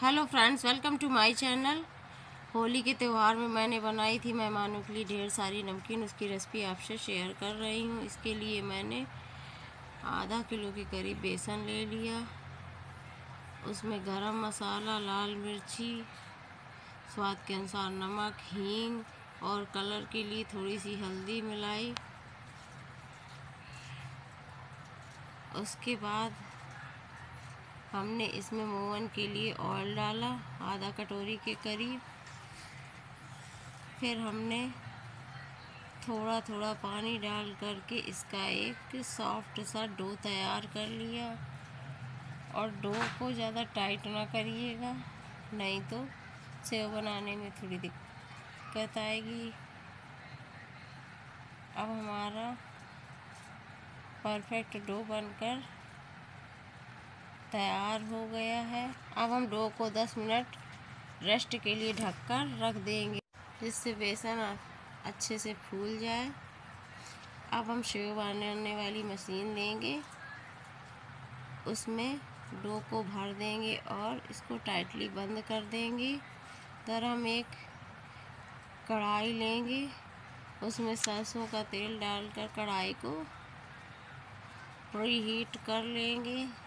Hello friends, welcome to my channel. Holi के त्यौहार में मैंने बनाई थी मेहमानों के लिए ढेर सारी नमकीन, उसकी रेसिपी आपसे शेयर कर रही हूँ। इसके लिए मैंने आधा किलो के करीब बेसन ले लिया। उसमें गरम मसाला, लाल मिर्ची, स्वाद के अनुसार नमक, हींग और कलर के लिए थोड़ी सी हल्दी मिलाई। उसके बाद हमने इसमें मोवन के लिए ऑयल डाला, आधा कटोरी के करीब। फिर हमने थोड़ा थोड़ा पानी डाल करके इसका एक सॉफ्ट सा डो तैयार कर लिया। और डो को ज़्यादा टाइट ना करिएगा, नहीं तो सेव बनाने में थोड़ी दिक्कत आएगी। अब हमारा परफेक्ट डो बनकर तैयार हो गया है। अब हम डो को 10 मिनट रेस्ट के लिए ढककर रख देंगे, जिससे बेसन अच्छे से फूल जाए। अब हम शेव बनाने वाली मशीन लेंगे। उसमें डो को भर देंगे और इसको टाइटली बंद कर देंगे। तर हम एक कढ़ाई लेंगे। उसमें सरसों का तेल डालकर कढ़ाई को प्री हीट कर लेंगे।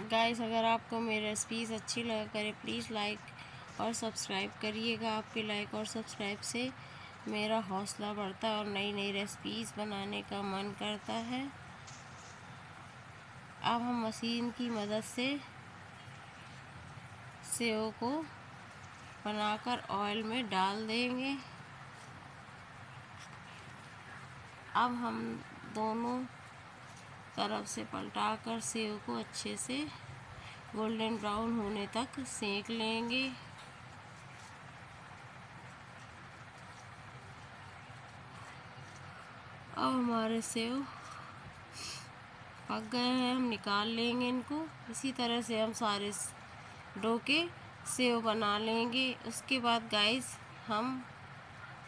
गाइस अगर आपको मेरी रेसिपीज़ अच्छी लगा करे प्लीज़ लाइक और सब्सक्राइब करिएगा। आपके लाइक और सब्सक्राइब से मेरा हौसला बढ़ता है और नई नई रेसिपीज़ बनाने का मन करता है। अब हम मशीन की मदद से सेव को बनाकर ऑयल में डाल देंगे। अब हम दोनों तरफ़ से पलटा कर सेव को अच्छे से गोल्डन ब्राउन होने तक सेक लेंगे। अब हमारे सेव पक गए हैं, हम निकाल लेंगे इनको। इसी तरह से हम सारे डो के सेव बना लेंगे। उसके बाद गाइस हम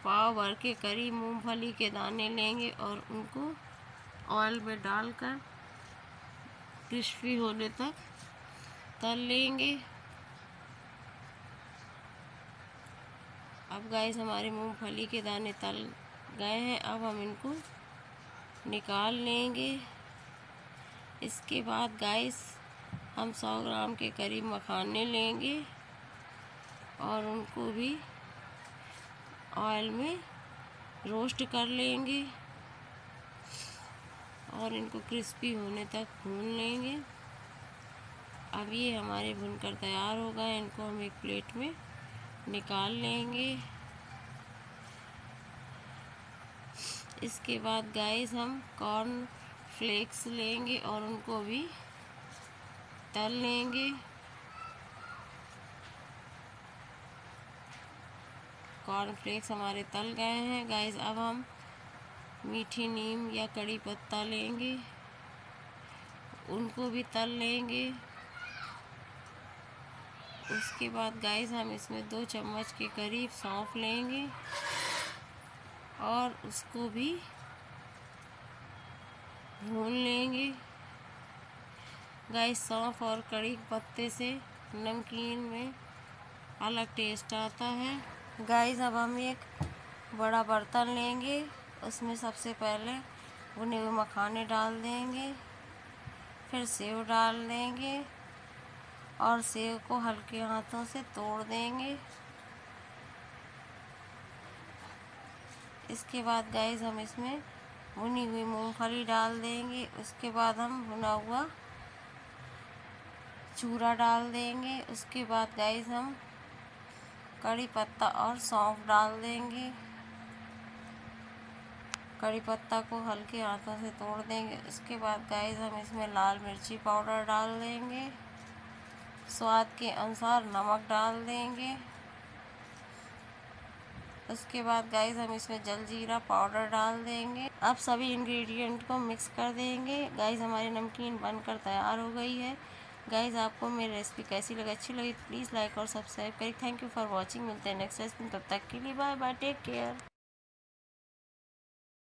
पाव भर के करी मूंगफली के दाने लेंगे और उनको ऑयल में डालकर क्रिस्पी होने तक तल लेंगे। अब गाइस हमारे मूंगफली के दाने तल गए हैं। अब हम इनको निकाल लेंगे। इसके बाद गाइस हम 100 ग्राम के करीब मखाने लेंगे और उनको भी ऑयल में रोस्ट कर लेंगे। और इनको क्रिस्पी होने तक भून लेंगे। अब ये हमारे भुनकर तैयार हो गए। इनको हम एक प्लेट में निकाल लेंगे। इसके बाद गाइस हम कॉर्न फ्लेक्स लेंगे और उनको भी तल लेंगे। कॉर्न फ्लेक्स हमारे तल गए हैं। गाइस अब हम मीठी नीम या कड़ी पत्ता लेंगे, उनको भी तल लेंगे। उसके बाद गाइस हम इसमें दो चम्मच के करीब सौंफ लेंगे और उसको भी भून लेंगे। गाइस सौंफ और कड़ी पत्ते से नमकीन में अलग टेस्ट आता है। गाइस अब हम एक बड़ा बर्तन लेंगे। उसमें सबसे पहले भुने हुए मखाने डाल देंगे, फिर सेव डाल देंगे और सेव को हल्के हाथों से तोड़ देंगे। इसके बाद गैस हम इसमें भुनी हुई मूंगफली डाल देंगे। उसके बाद हम भुना हुआ चूरा डाल देंगे। उसके बाद गैस हम कड़ी पत्ता और सौंफ डाल देंगे। कड़ी पत्ता को हल्के हाथों से तोड़ देंगे। उसके बाद गाइस हम इसमें लाल मिर्ची पाउडर डाल देंगे। स्वाद के अनुसार नमक डाल देंगे। उसके बाद गाइस हम इसमें जलजीरा पाउडर डाल देंगे। अब सभी इंग्रेडिएंट को मिक्स कर देंगे। गाइस हमारी नमकीन बनकर तैयार हो गई है। गाइस आपको मेरी रेसिपी कैसी लगी? अच्छी लगी प्लीज़ लाइक और सब्सक्राइब करें थैंक यू फॉर वॉचिंग मिलते हैं नेक्स्ट रेसिपी तब तक के लिए बाय बाय टेक केयर